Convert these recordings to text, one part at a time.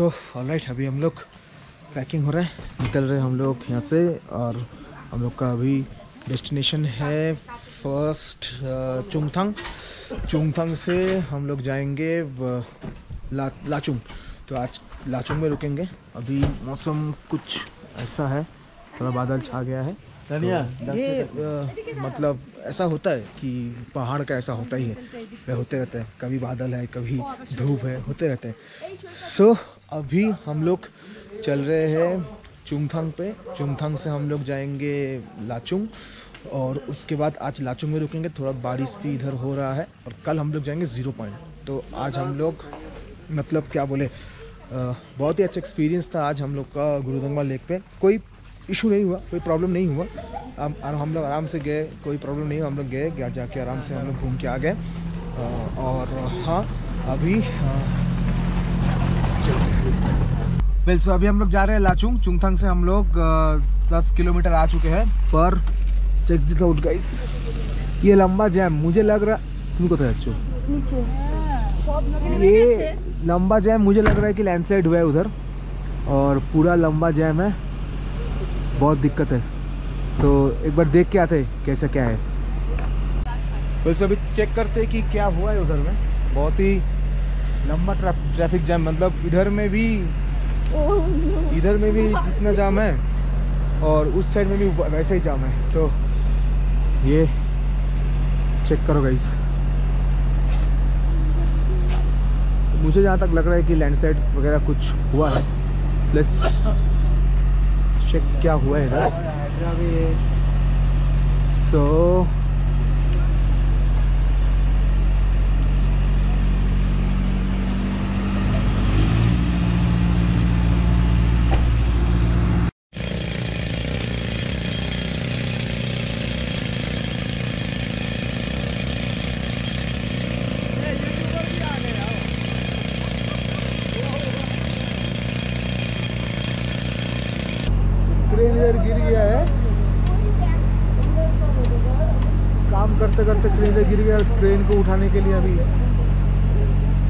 So alright अभी हम लोग पैकिंग हो रहा है। निकल रहे हम लोग यहाँ से और हम लोग का अभी डेस्टिनेशन है फ़र्स्ट चुंगथंग। चुंगथंग से हम लोग जाएँगे ला लाचुंग। तो आज लाचुंग में रुकेंगे। अभी मौसम कुछ ऐसा है थोड़ा बादल छा गया है। तो ये अ, मतलब ऐसा होता है कि पहाड़ का ऐसा होता ही है। वह होते रहते हैं। कभी बादल है कभी धूप है होते रहते हैं। सो अभी हम लोग चल रहे हैं चुंगथंग पे। चुंगथंग से हम लोग जाएँगे लाचुंग और उसके बाद आज लाचुंग में रुकेंगे। थोड़ा बारिश भी इधर हो रहा है और कल हम लोग जाएँगे ज़ीरो पॉइंट। तो आज हम लोग मतलब क्या बोले बहुत ही अच्छा एक्सपीरियंस था आज हम लोग का गुरुदंगवा लेक पे। कोई इशू नहीं हुआ, कोई प्रॉब्लम नहीं हुआ। हम हम लोग आराम से गए, कोई प्रॉब्लम नहीं हुआ, हम लोग गए जाके आराम से हम लोग घूम के आ गए। और हाँ अभी वेल सो अभी हम लोग जा रहे हैं लाचुंग। चुंगथंग से हम लोग दस किलोमीटर आ चुके हैं पर चेक दिस आउट गाइस ये लंबा जैम मुझे लग रहा तुमको तो अच्छो ये लंबा जैम मुझे लग रहा है कि लैंडस्लाइड हुआ है उधर, और पूरा लंबा जैम है। बहुत दिक्कत है। तो एक बार देख के आते कैसा क्या है। वैसे अभी चेक करते कि क्या हुआ है उधर में। बहुत ही लंबा ट्रैफ़िक जैम मतलब इधर में भी इधर में भी जितना जाम है और उस साइड में भी वैसा ही जाम है। तो ये चेक करो गाइस मुझे जहाँ तक लग रहा है कि लैंडस्लाइड वगैरह कुछ हुआ है। प्लस चेक क्या हुआ है इधर। सो क्रेन इधर गिर गया है। काम करते करते क्रेन इधर गिर गया ट्रेन को उठाने के लिए अभी।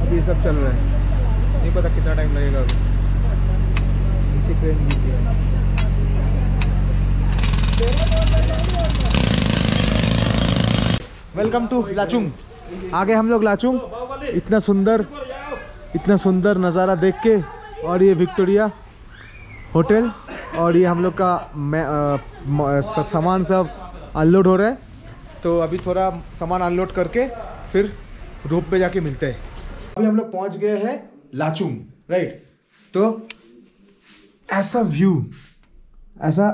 अभी सब चल रहा है। नहीं पता कितना टाइम लगेगा अभी। नीचे क्रेन गिर गया है। वेलकम टू लाचुंग आगे हम लोग लाचुंग इतना सुंदर इतना सुंदर नज़ारा देख के और ये विक्टोरिया होटल और ये हम लोग का सब सामान सब अनलोड हो रहा है। तो अभी थोड़ा सामान अनलोड करके फिर रूप पे जाके मिलते हैं। अभी हम लोग पहुँच गए हैं लाचुंग राइट तो ऐसा व्यू ऐसा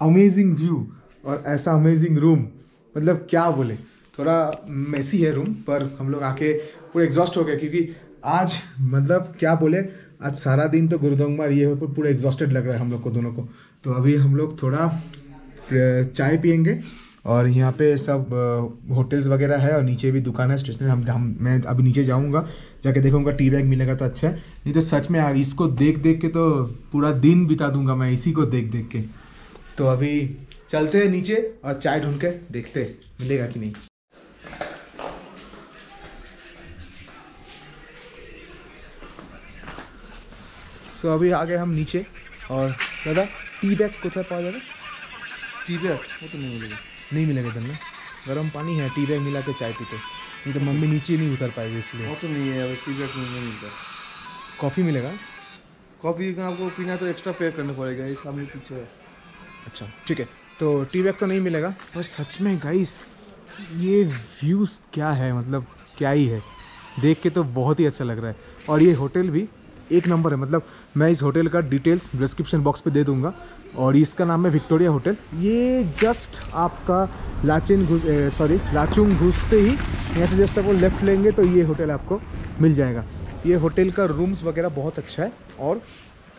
अमेजिंग व्यू और ऐसा अमेजिंग रूम मतलब क्या बोले? थोड़ा मेसी है रूम पर हम लोग आके पूरे एग्जॉस्ट हो गए, क्योंकि आज मतलब क्या बोले? आज सारा दिन तो गुरुदोंगमा ये हो पूरा एग्जॉस्टेड लग रहा है हम लोग को, दोनों को। तो अभी हम लोग थोड़ा चाय पियेंगे और यहाँ पे सब होटल्स वगैरह है और नीचे भी दुकान है, स्टेशनरी। हम हम, मैं अभी नीचे जाऊँगा, जाके देखूँगा टी बैग मिलेगा तो अच्छा है। नहीं तो सच में यार, इसको देख देख के तो पूरा दिन बिता दूँगा मैं, इसी को देख देख के। तो अभी चलते हैं नीचे और चाय ढूंढ के देखते मिलेगा कि नहीं। सो so, अभी आ गए हम नीचे और दादा टी बैग कुछ पाया जाएगा टी बैग वो तो नहीं मिलेगा। नहीं मिलेगा एकदम ना गर्म पानी है टी बैग मिला के चाय पीते। नहीं तो मम्मी नीचे नहीं उतर पाएगी इसलिए। वो तो नहीं है टी बैग नहीं मिलता। कॉफ़ी मिलेगा? कॉफ़ी का आपको पीना तो एक्स्ट्रा पे करना पड़ेगा ये सामने पीछे है। अच्छा ठीक है। तो टी बैग तो नहीं मिलेगा पर सच में गाइस ये व्यूज़ क्या है? मतलब क्या ही है? देख के तो बहुत ही अच्छा लग रहा है। और ये होटल भी एक नंबर है मतलब मैं इस होटल का डिटेल्स डिस्क्रिप्शन बॉक्स पे दे दूँगा। और इसका नाम है विक्टोरिया होटल ये जस्ट आपका लाचिन घुस सॉरी लाचुंग घुसते ही यहाँ से जस्ट आपको लेफ़्ट लेंगे तो ये होटल आपको मिल जाएगा। ये होटल का रूम्स वगैरह बहुत अच्छा है। और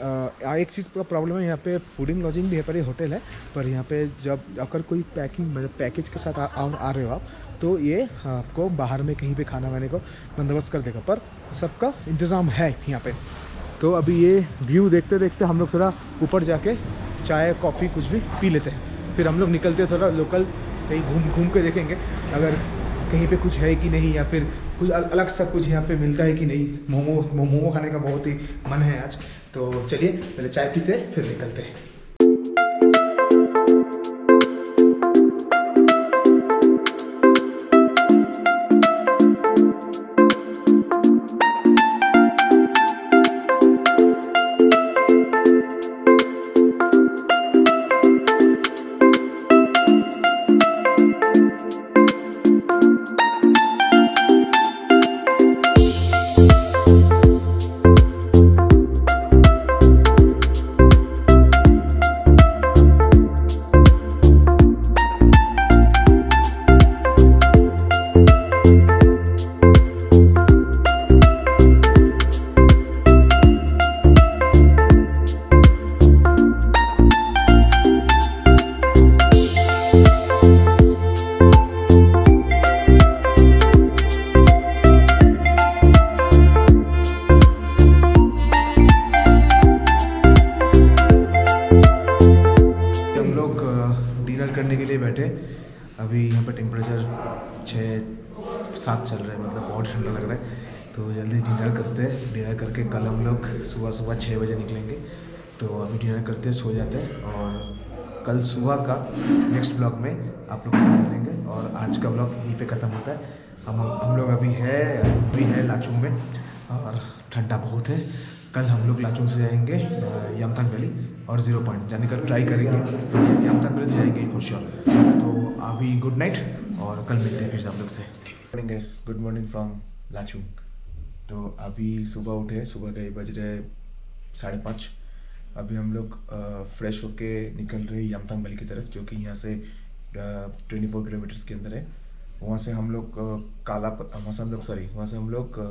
आ, एक चीज़ का प्रॉब्लम है यहाँ पे फूडिंग लॉजिंग भी है पर ये होटल है। पर यहाँ पे जब अगर कोई पैकिंग मतलब पैकेज के साथ आ, आ, आ रहे हो आप तो ये आपको बाहर में कहीं पे खाना वाने को बंदोबस्त कर देगा। पर सबका इंतज़ाम है यहाँ पे। तो अभी ये व्यू देखते देखते हम लोग थोड़ा ऊपर जाके चाय कॉफ़ी कुछ भी पी लेते हैं। फिर हम लोग निकलते थोड़ा लोकल कहीं घूम घूम के देखेंगे। अगर कहीं पे कुछ है कि नहीं या फिर कुछ अल- अलग सा कुछ यहाँ पे मिलता है कि नहीं, मोमो मोमो खाने का बहुत ही मन है आज। तो चलिए, पहले चाय पीते फिर निकलते हैं। सात चल रहा है मतलब बहुत ठंडा लग रहा है। तो जल्दी डिनर करते हैं। डिनर करके कल हम लोग सुबह सुबह छः बजे निकलेंगे। तो अभी डिनर करते सो जाते हैं और कल सुबह का नेक्स्ट ब्लॉग में आप लोग साथ मिलेंगे। और आज का ब्लॉग यहीं पे ख़त्म होता है। हम हम लोग अभी है अभी है लाचुंग में और ठंडा बहुत है। कल हम लोग लाचुंग से जाएँगे यामथांग वैली और ज़ीरो पॉइंट। जाने का ट्राई करेंगे। यामथांग वैली तो जाएँगे फॉर श्योर अभी गुड नाइट और कल मिलते हैं फिर से आप लोग से। Morning guys good morning from Lachung तो अभी सुबह उठे, सुबह के बज रहे साढ़े पाँच। अभी हम लोग फ्रेश होके निकल रहे यामथांग वैली की तरफ़, जो कि यहाँ से ट्वेंटी फोर किलोमीटर्स के अंदर है। वहाँ से हम लोग काला वहाँ से हम लोग सॉरी वहाँ से हम लोग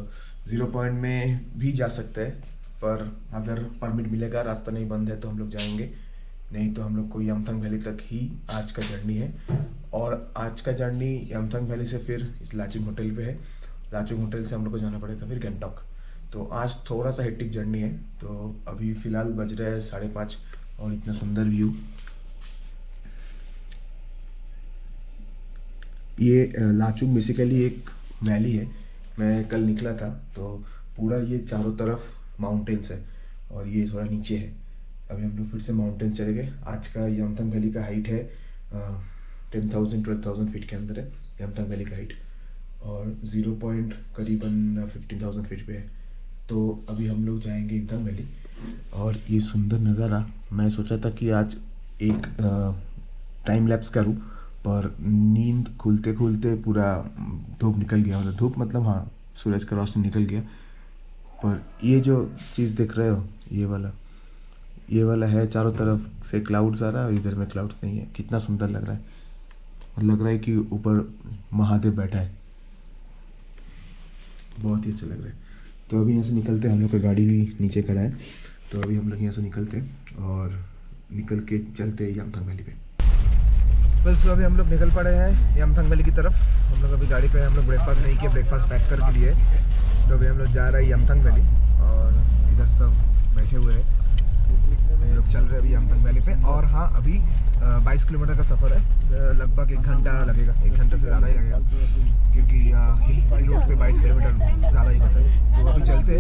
ज़ीरो पॉइंट में भी जा सकते हैं, पर अगर परमिट मिलेगा, रास्ता नहीं बंद है तो हम लोग जाएँगे। नहीं तो हम लोग को यमथंग वैली तक ही आज का जर्नी है। और आज का जर्नी यमथंग वैली से फिर इस लाचिंग होटल पे है। लाचिंग होटल से हम लोग को जाना पड़ेगा फिर गैंगटॉक। तो आज थोड़ा सा हेक्टिक जर्नी है। तो अभी फ़िलहाल बज रहे हैं साढ़े पाँच और इतना सुंदर व्यू ये लाचुंग बेसिकली एक वैली है। मैं कल निकला था तो पूरा ये चारों तरफ़ माउंटेन्स है और ये थोड़ा नीचे है। अभी हम लोग फिर से माउंटेन्स चले गए। आज का यमथंग वैली का हाइट है ten thousand twelve thousand feet के अंदर है यमथंग वैली का हाइट और ज़ीरो पॉइंट करीबन फिफ्टीन थाउज़ेंड फीट पे है. तो अभी हम लोग जाएँगे यमथंग वैली और ये सुंदर नज़ारा, मैं सोचा था कि आज एक टाइम लैप्स करूँ, पर नींद खुलते खुलते पूरा धूप निकल गया. मतलब धूप मतलब हाँ सूरज का रोशनी निकल गया. पर ये जो चीज़ देख रहे हो, ये वाला ये वाला है चारों तरफ़ से क्लाउड्स आ रहा है और इधर में क्लाउड्स नहीं है. कितना सुंदर लग रहा है. और लग रहा है कि ऊपर महादेव बैठा है। बहुत ही अच्छा लग रहा है। तो अभी यहाँ से निकलते हैं। हम लोग का गाड़ी भी नीचे खड़ा है। तो अभी हम लोग यहाँ से निकलते हैं और निकल के चलते हैं यमथंग वैली पे। बस अभी हम लोग निकल पड़े हैं यमथंग वैली की तरफ़। हम लोग अभी गाड़ी पे हम लोग ब्रेकफास्ट नहीं किया ब्रेकफास्ट पैक करके लिए। तो अभी हम लोग जा रहे हैं यमथंग वैली। और इधर सब बैठे हुए हैं। हम लोग चल रहे अभी यमथंग वैली पे। और हाँ अभी बाईस किलोमीटर का सफ़र है। लगभग एक घंटा लगेगा। एक घंटे से ज़्यादा ही लगेगा। क्योंकि हिल रोड पे बाईस किलोमीटर ज़्यादा ही होता है। तो अभी चलते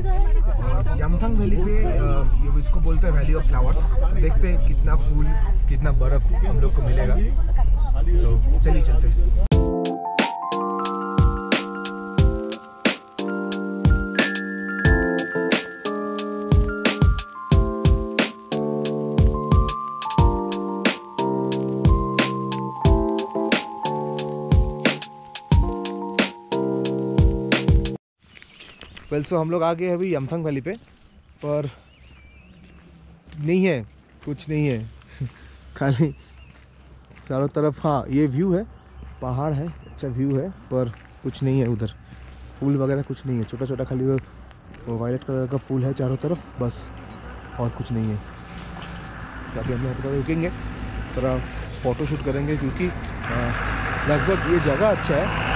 यमथंग वैली पे इसको बोलते हैं वैली ऑफ़ फ्लावर्स। देखते हैं कितना फूल, कितना बर्फ़ हम लोग को मिलेगा। तो चलिए चलते वेल सो हम लोग आ गए अभी यमथंग वैली पे, पर नहीं है, कुछ नहीं है। खाली चारों तरफ़ हाँ ये व्यू है, पहाड़ है अच्छा व्यू है, पर कुछ नहीं है उधर। फूल वगैरह कुछ नहीं है छोटा छोटा खाली वो वायलेट कलर का फूल है चारों तरफ़, बस, और कुछ नहीं है। तो अभी हम यहाँ रुकेंगे, थोड़ा फ़ोटो शूट करेंगे, क्योंकि लगभग ये जगह अच्छा है।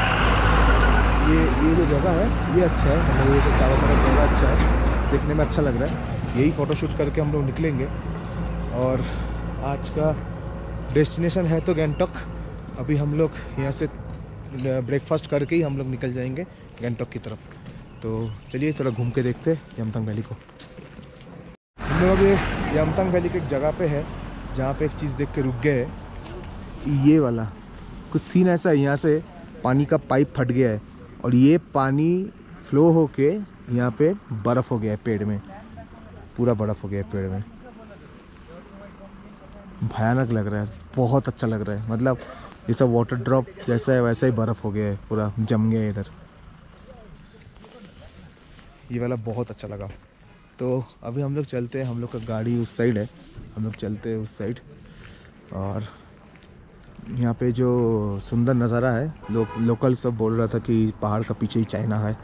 ये ये जो जगह है, ये अच्छा है। मतलब ये सब चारों तरफ़ जगह अच्छा है। देखने में अच्छा लग रहा है। यही फ़ोटो शूट करके हम लोग निकलेंगे। और आज का डेस्टिनेशन है तो गैंगटॉक अभी हम लोग यहाँ से ब्रेकफास्ट करके ही हम लोग निकल जाएँगे गैंगटॉक की तरफ़। तो चलिए थोड़ा घूम के देखते हैं यमथंग वैली को। हम लोग अभी यमथंग वैली की एक जगह पे है, जहाँ पे एक चीज़ देख के रुक गए ये वाला। कुछ सीन ऐसा है, यहाँ से पानी का पाइप फट गया है। और ये पानी फ्लो होके यहाँ पे बर्फ़ हो गया है पेड़ में। पूरा बर्फ़ हो गया है पेड़ में। भयानक लग रहा है। बहुत अच्छा लग रहा है। मतलब ये सब वाटर ड्रॉप जैसा है वैसा ही बर्फ़ हो गया है। पूरा जम गया है इधर। ये वाला बहुत अच्छा लगा। तो अभी हम लोग चलते हैं। हम लोग का गाड़ी उस साइड है। हम लोग चलते हैं उस साइड और यहाँ पे जो सुंदर नज़ारा है लोग लोकल सब बोल रहा था कि पहाड़ का पीछे ही चाइना है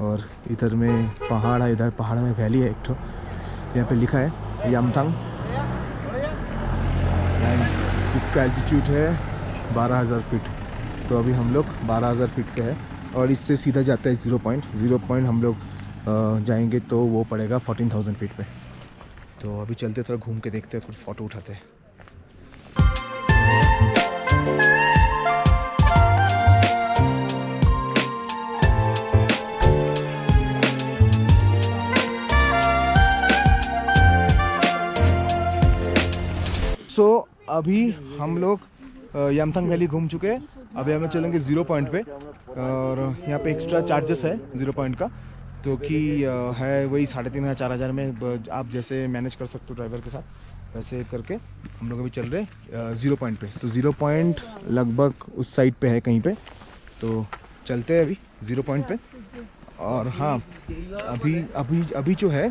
और इधर में पहाड़ है इधर पहाड़ में वैली है एक ठो। यहाँ पे लिखा है यमथंग। इसका एल्टीट्यूड है 12,000 फीट तो अभी हम लोग 12,000 फीट पे है और इससे सीधा जाता है ज़ीरो पॉइंट ज़ीरो पॉइंट हम लोग जाएँगे तो वो पड़ेगा 14,000 फीट पे। तो अभी चलते थोड़ा घूम के देखते हैं कुछ फ़ोटो उठाते हैं। सो so, अभी हम लोग यमथंग वैली घूम चुके हैं। अभी हम लोग चलेंगे ज़ीरो पॉइंट पे और यहाँ पे एक्स्ट्रा चार्जेस है ज़ीरो पॉइंट का तो कि है वही साढ़े तीन हज़ार चार हज़ार में आप जैसे मैनेज कर सकते हो ड्राइवर के साथ। वैसे करके हम लोग अभी चल रहे हैं ज़ीरो पॉइंट पे। तो ज़ीरो पॉइंट लगभग उस साइड पे है कहीं पे। तो चलते हैं अभी ज़ीरो पॉइंट पे। और हाँ अभी अभी अभी जो है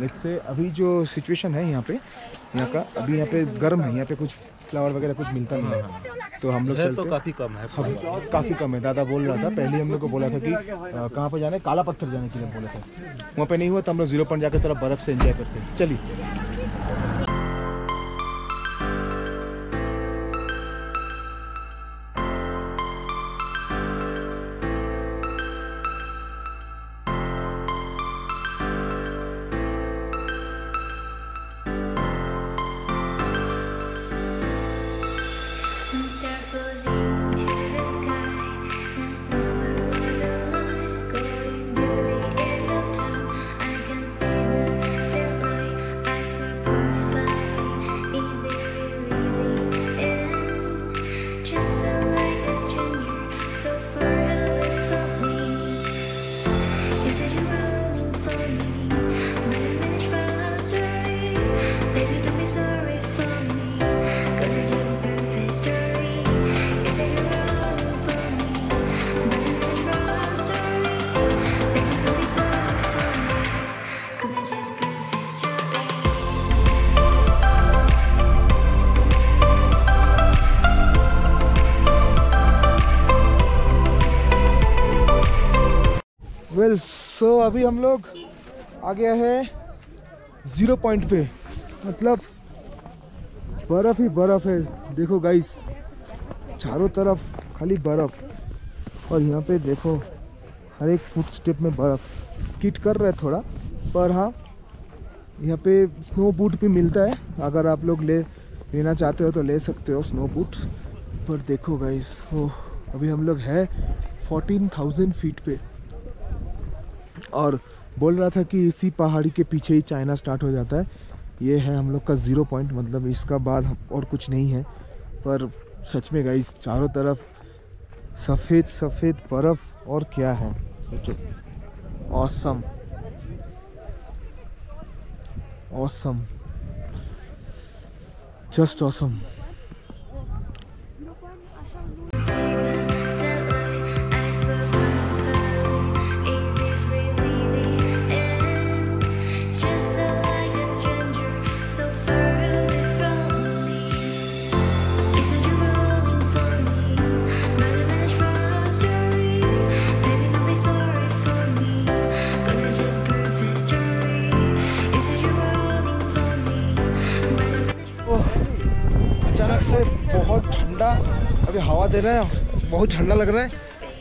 लेट्स से अभी जो सिचुएशन है यहाँ पे यहाँ का अभी यहाँ पे गर्म है यहाँ पे कुछ फ्लावर वगैरह कुछ मिलता नहीं है। तो हम लोग चलते तो काफ़ी कम है। हम काफ़ी कम है। दादा बोल रहा था पहले हम लोग को बोला था कि कहाँ पर जाना है? काला पत्थर जाने के लिए बोला था। वहाँ पे नहीं हुआ तो हम लोग ज़ीरो पॉइंट जाकर थोड़ा बर्फ़ से एंजॉय करते हैं। चलिए। अभी हम लोग आ गया है ज़ीरो पॉइंट पे। मतलब बर्फ़ ही बर्फ़ है। देखो गाइस चारों तरफ़ खाली बर्फ़। और यहाँ पे देखो, हर एक फुट स्टेप में बर्फ़। स्किट कर रहा है थोड़ा, पर हाँ यहाँ पे स्नो बूट भी मिलता है। अगर आप लोग ले, लेना चाहते हो तो ले सकते हो स्नो बूट्स पर देखो गाइस ओ अभी हम लोग है फोर्टीन थाउज़ेंड फीट पे। और बोल रहा था कि इसी पहाड़ी के पीछे ही चाइना स्टार्ट हो जाता है। ये है हम लोग का ज़ीरो पॉइंट मतलब इसका बाद और कुछ नहीं है। पर सच में गाइस चारों तरफ़ सफ़ेद सफ़ेद बर्फ़ और क्या है? सोचो। ऑसम ऑसम जस्ट ऑसम से बहुत ठंडा, अभी हवा दे रहे हैं, बहुत ठंडा लग रहा है।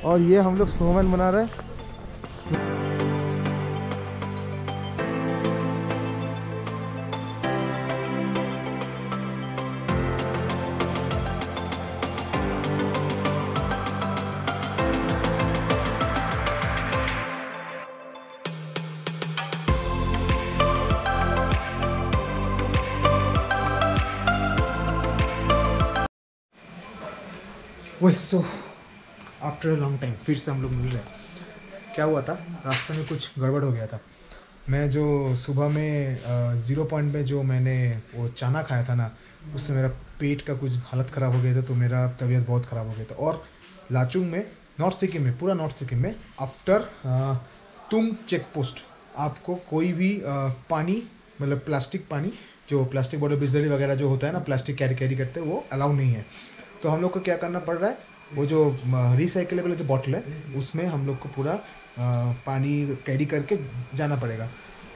और ये हम लोग स्नोमैन बना रहे हैं। Well so after a long time फिर से हम लोग मिल रहे हैं। क्या हुआ था? रास्ते में कुछ गड़बड़ हो गया था। मैं जो सुबह में ज़ीरो पॉइंट में जो मैंने वो चाना खाया था ना उससे मेरा पेट का कुछ हालत ख़राब हो गया था तो मेरा तबीयत बहुत ख़राब हो गया था। और लाचुंग में नॉर्थ सिक्किम में पूरा नॉर्थ सिक्किम में आफ्टर तुम चेक पोस्ट आपको कोई भी अ, पानी मतलब प्लास्टिक पानी जो प्लास्टिक बॉटल बिस्लरी वगैरह जो होता है ना प्लास्टिक कैरी कैरी करते हैं वो अलाउ नहीं है। तो हम लोग को क्या करना पड़ रहा है? वो जो रिसाइकलेबल जो बॉटल है उसमें हम लोग को पूरा पानी कैरी करके जाना पड़ेगा।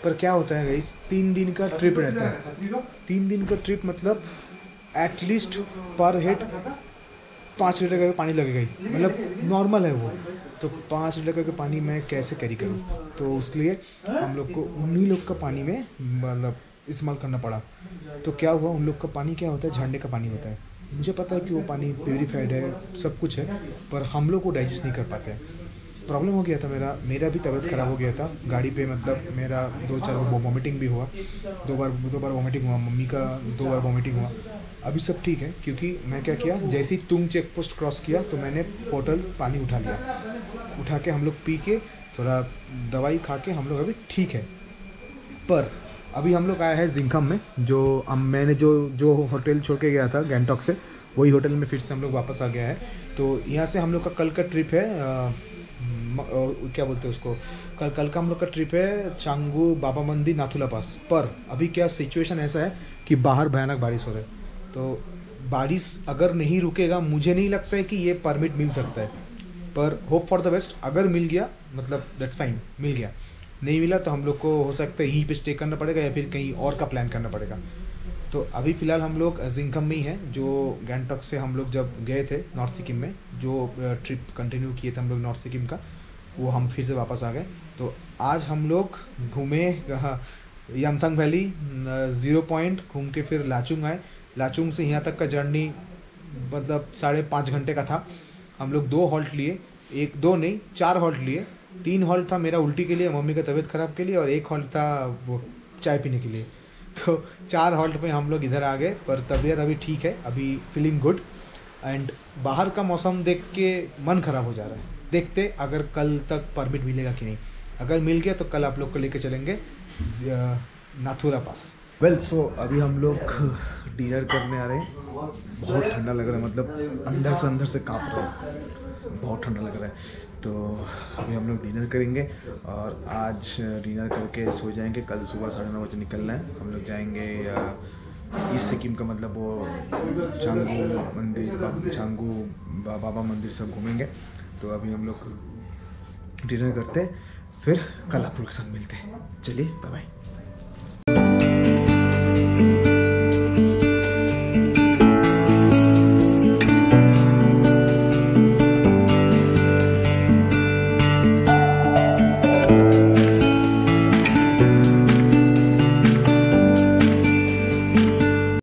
पर क्या होता है इस तीन दिन का ट्रिप रहता है। तीन दिन का ट्रिप मतलब एटलीस्ट पर हेड पाँच लीटर का पानी लगेगा ही। मतलब नॉर्मल है वो। तो पाँच लीटर का पानी मैं कैसे कैरी करूँ? तो इसलिए हम लोग को उन्हीं लोग का पानी में मतलब इस्तेमाल करना पड़ा। तो क्या हुआ उन लोग का पानी क्या होता है? झंडे का पानी होता है। मुझे पता है कि वो पानी प्योरीफाइड है, सब कुछ है, पर हम लोग को डाइजेस्ट नहीं कर पाते। प्रॉब्लम हो गया था मेरा मेरा भी तबीयत ख़राब हो गया था। गाड़ी पे मतलब मेरा दो चार बार वॉमिटिंग भी हुआ, दो बार दो बार वॉमिटिंग हुआ, मम्मी का दो बार वॉमिटिंग हुआ। अभी सब ठीक है, क्योंकि मैं क्या किया, जैसे ही तुम चेक पोस्ट क्रॉस किया तो मैंने पोटल पानी उठा लिया। उठा के हम लोग पी के, थोड़ा दवाई खा के हम लोग अभी ठीक है। पर अभी हम लोग आया है जिंखम में जो हम मैंने जो जो होटल छोड़ के गया था गैंगटॉक से वही होटल में फिर से हम लोग वापस आ गया है। तो यहाँ से हम लोग का कल का ट्रिप है अ, क्या बोलते हैं उसको कल कल का हम लोग का ट्रिप है चांगू बाबा मंदिर नाथुला पास। पर अभी क्या सिचुएशन ऐसा है कि बाहर भयानक बारिश हो रहा है। तो बारिश अगर नहीं रुकेगा मुझे नहीं लगता है कि ये परमिट मिल सकता है। पर होप फॉर द बेस्ट अगर मिल गया मतलब दैट्स फाइन मिल गया। नहीं मिला तो हम लोग को हो सकता है यहीं पे स्टे करना पड़ेगा या फिर कहीं और का प्लान करना पड़ेगा। तो अभी फ़िलहाल हम लोग जिंकम में ही हैं, जो गैंगटॉक से हम लोग जब गए थे नॉर्थ सिक्किम में, जो ट्रिप कंटिन्यू किए थे हम लोग नॉर्थ सिक्किम का, वो हम फिर से वापस आ गए। तो आज हम लोग घूमे यमथंग वैली ज़ीरो पॉइंट घूम के फिर लाचुंग आए। लाचुंग से यहाँ तक का जर्नी मतलब साढ़े पाँच घंटे का था। हम लोग दो हॉल्ट लिए, एक, दो नहीं, चार हॉल्ट लिए। तीन हॉल था मेरा उल्टी के लिए मम्मी का तबीयत ख़राब के लिए और एक हॉल था वो चाय पीने के लिए। तो चार हॉल्ट में हम लोग इधर आ गए पर तबीयत अभी ठीक है अभी फीलिंग गुड एंड बाहर का मौसम देख के मन ख़राब हो जा रहा है। देखते अगर कल तक परमिट मिलेगा कि नहीं। अगर मिल गया तो कल आप लोग को लेके चलेंगे Nathula pass. Well well, so so, अभी हम लोग डिनर करने आ रहे हैं। बहुत ठंडा लग रहा है मतलब अंदर से अंदर से काँप रहा है। बहुत ठंडा लग रहा है। तो अभी हम लोग डिनर करेंगे और आज डिनर करके सो जाएँगे। कल सुबह साढ़े नौ बजे निकलना है। हम लोग जाएँगे ईस्ट सिक्किम का मतलब वो चांगू मंदिर छांगू चांगू बा, बाबा मंदिर सब घूमेंगे। तो अभी हम लोग डिनर करते फिर कल आप लोग के साथ मिलते हैं। चलिए बाय बाय